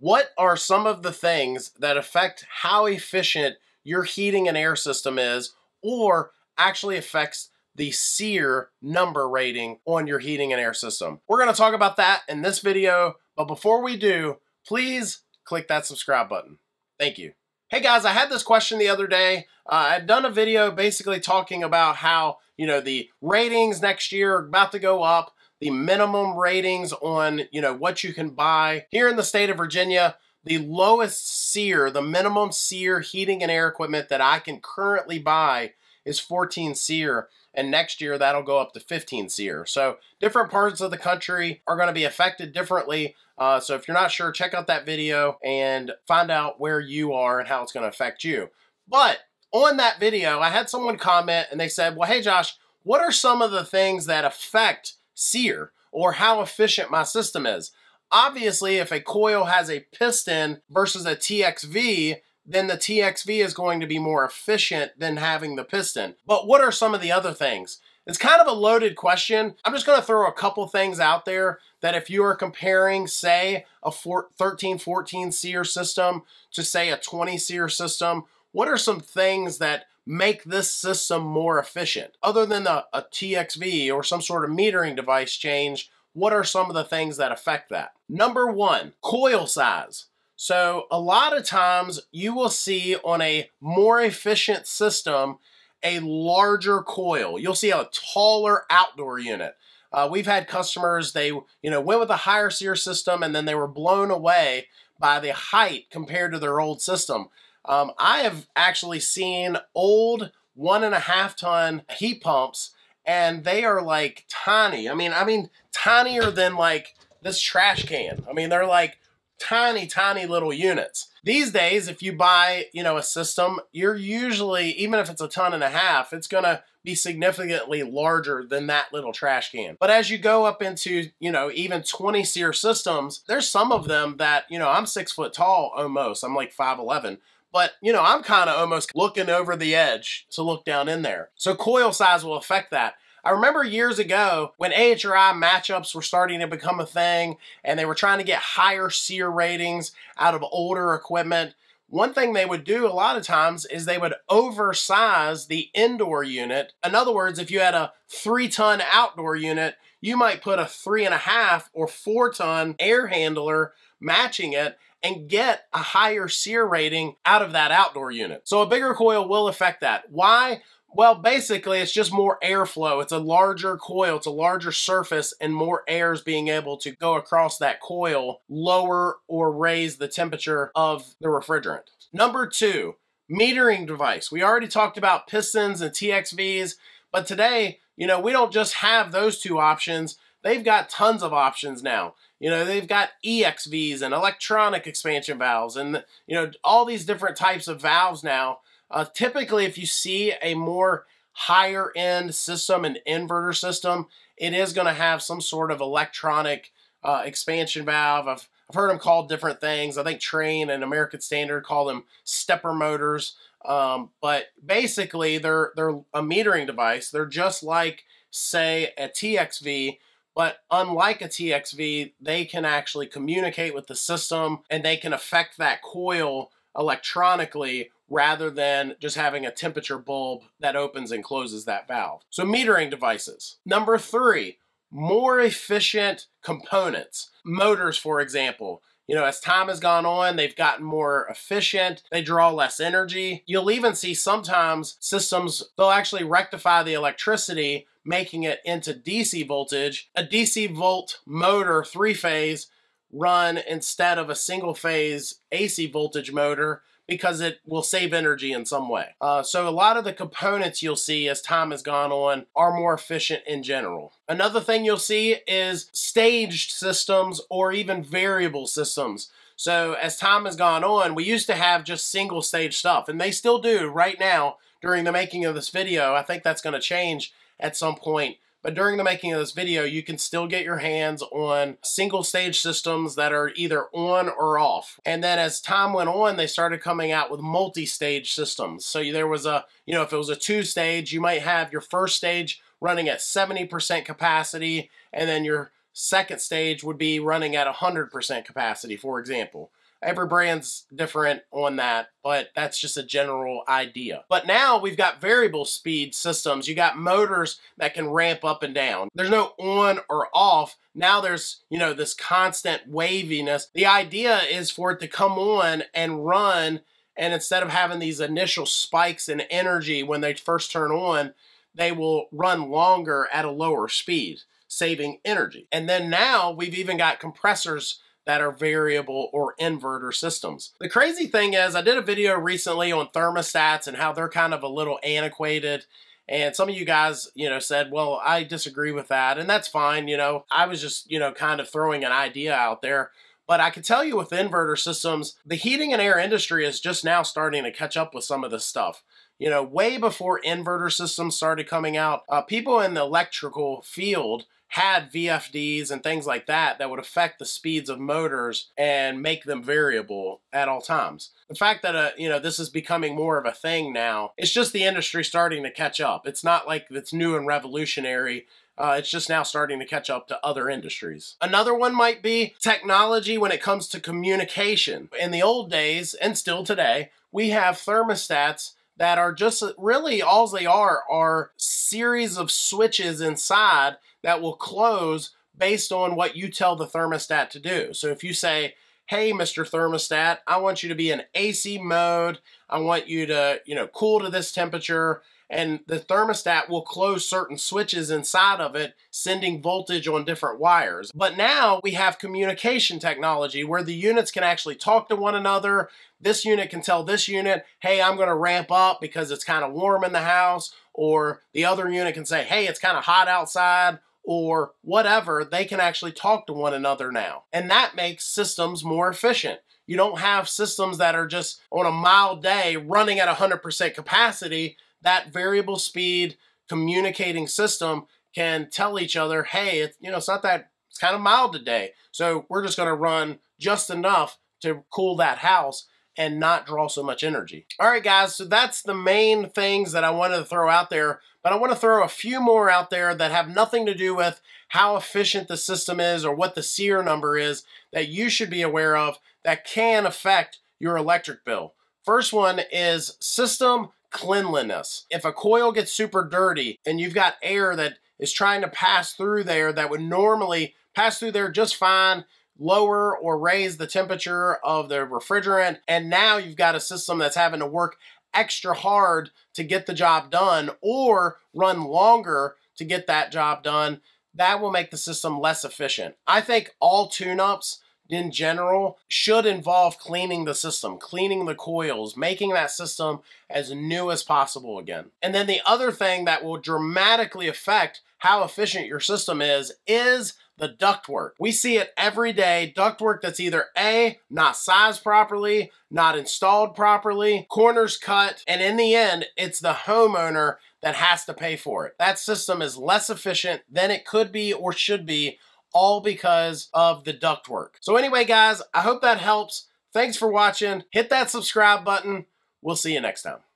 What are some of the things that affect how efficient your heating and air system is or actually affects the SEER number rating on your heating and air system? We're going to talk about that in this video, but before we do, please click that subscribe button. Thank you. Hey guys, I had this question the other day. Uh, I'd done a video basically talking about how, you know, the ratings next year are about to go up, the minimum ratings on, you know, what you can buy. Here in the state of Virginia, the lowest SEER, the minimum SEER heating and air equipment that I can currently buy is 14 SEER and next year that'll go up to 15 SEER. So different parts of the country are going to be affected differently. Uh, so if you're not sure, check out that video and find out where you are and how it's going to affect you. But on that video, I had someone comment and they said, well, hey, Josh, what are some of the things that affect SEER or how efficient my system is? Obviously, if a coil has a piston versus a TXV, then the TXV is going to be more efficient than having the piston. But what are some of the other things? It's kind of a loaded question. I'm just going to throw a couple things out there that if you are comparing, say, a 13, 14 SEER system to, say, a 20 SEER system, what are some things that make this system more efficient? Other than a, a TXV or some sort of metering device change, what are some of the things that affect that? Number one, coil size. So a lot of times you will see on a more efficient system a larger coil. You'll see a taller outdoor unit. Uh, we've had customers, they you know went with a higher SEER system and then they were blown away by the height compared to their old system. Um, I have actually seen old one and a half ton heat pumps and they are like tiny. I mean, I mean tinier than like this trash can. I mean, they're like tiny, tiny little units. These days, if you buy, you know, a system, you're usually, even if it's a ton and a half, it's going to be significantly larger than that little trash can. But as you go up into, you know, even 20 SEER systems, there's some of them that, you know, I'm six foot tall almost. I'm like 5'11". But, you know, I'm kind of almost looking over the edge to look down in there. So coil size will affect that. I remember years ago when AHRI matchups were starting to become a thing and they were trying to get higher SEER ratings out of older equipment. One thing they would do a lot of times is they would oversize the indoor unit. In other words, if you had a three ton outdoor unit, you might put a three and a half or four ton air handler matching it and get a higher SEER rating out of that outdoor unit. So a bigger coil will affect that. Why? Well, basically, it's just more airflow. It's a larger coil, it's a larger surface, and more air is being able to go across that coil, lower or raise the temperature of the refrigerant. Number two, metering device. We already talked about pistons and TXVs, but today, you know, we don't just have those two options. They've got tons of options now. You know, they've got EXVs and electronic expansion valves and, you know, all these different types of valves now uh, typically, if you see a more higher end system, an inverter system, it is going to have some sort of electronic uh, expansion valve. I've, I've heard them called different things. I think Trane and American Standard call them stepper motors. Um, but basically, they're they're a metering device. They're just like, say, a TXV, but unlike a TXV, they can actually communicate with the system and they can affect that coil electronically rather than just having a temperature bulb that opens and closes that valve. So metering devices. Number three, more efficient components. Motors, for example. You know, as time has gone on, they've gotten more efficient. They draw less energy. You'll even see sometimes systems, they'll actually rectify the electricity, making it into DC voltage. A DC volt motor, three phase, run instead of a single phase AC voltage motor because it will save energy in some way. Uh, so a lot of the components you'll see as time has gone on are more efficient in general. Another thing you'll see is staged systems or even variable systems. So as time has gone on, we used to have just single stage stuff and they still do right now during the making of this video. I think that's going to change at some point. But during the making of this video, you can still get your hands on single stage systems that are either on or off. And then as time went on, they started coming out with multi-stage systems. So there was a, you know, if it was a two stage, you might have your first stage running at 70% capacity and then your second stage would be running at 100% capacity, for example. Every brand's different on that, but that's just a general idea. But now we've got variable speed systems. You got motors that can ramp up and down. There's no on or off. Now there's, you know, this constant waviness. The idea is for it to come on and run and instead of having these initial spikes in energy when they first turn on, they will run longer at a lower speed, saving energy. And then now we've even got compressors that are variable or inverter systems. The crazy thing is I did a video recently on thermostats and how they're kind of a little antiquated and some of you guys, you know, said, well, I disagree with that. And that's fine. You know, I was just, you know, kind of throwing an idea out there. But I can tell you with inverter systems, the heating and air industry is just now starting to catch up with some of this stuff. You know, way before inverter systems started coming out, uh, people in the electrical field had VFDs and things like that that would affect the speeds of motors and make them variable at all times. The fact that uh, you know this is becoming more of a thing now, it's just the industry starting to catch up. It's not like it's new and revolutionary. Uh, it's just now starting to catch up to other industries. Another one might be technology when it comes to communication. In the old days, and still today, we have thermostats that are just really all they are are series of switches inside that will close based on what you tell the thermostat to do. So if you say, hey, Mr. Thermostat, I want you to be in AC mode. I want you to, you know, cool to this temperature and the thermostat will close certain switches inside of it, sending voltage on different wires. But now we have communication technology where the units can actually talk to one another. This unit can tell this unit, hey, I'm going to ramp up because it's kind of warm in the house. Or the other unit can say, hey, it's kind of hot outside or whatever, they can actually talk to one another now. And that makes systems more efficient. You don't have systems that are just on a mild day running at 100% capacity that variable speed communicating system can tell each other, hey, it's, you know, it's not that, it's kind of mild today. So we're just going to run just enough to cool that house and not draw so much energy. All right, guys, so that's the main things that I wanted to throw out there, but I want to throw a few more out there that have nothing to do with how efficient the system is or what the SEER number is that you should be aware of that can affect your electric bill. First one is system cleanliness. If a coil gets super dirty and you've got air that is trying to pass through there that would normally pass through there just fine, lower or raise the temperature of the refrigerant, and now you've got a system that's having to work extra hard to get the job done or run longer to get that job done, that will make the system less efficient. I think all tune-ups in general should involve cleaning the system, cleaning the coils, making that system as new as possible again. And then the other thing that will dramatically affect how efficient your system is is the ductwork. We see it every day, ductwork that's either A, not sized properly, not installed properly, corners cut, and in the end, it's the homeowner that has to pay for it. That system is less efficient than it could be or should be all because of the ductwork. So anyway, guys, I hope that helps. Thanks for watching. Hit that subscribe button. We'll see you next time.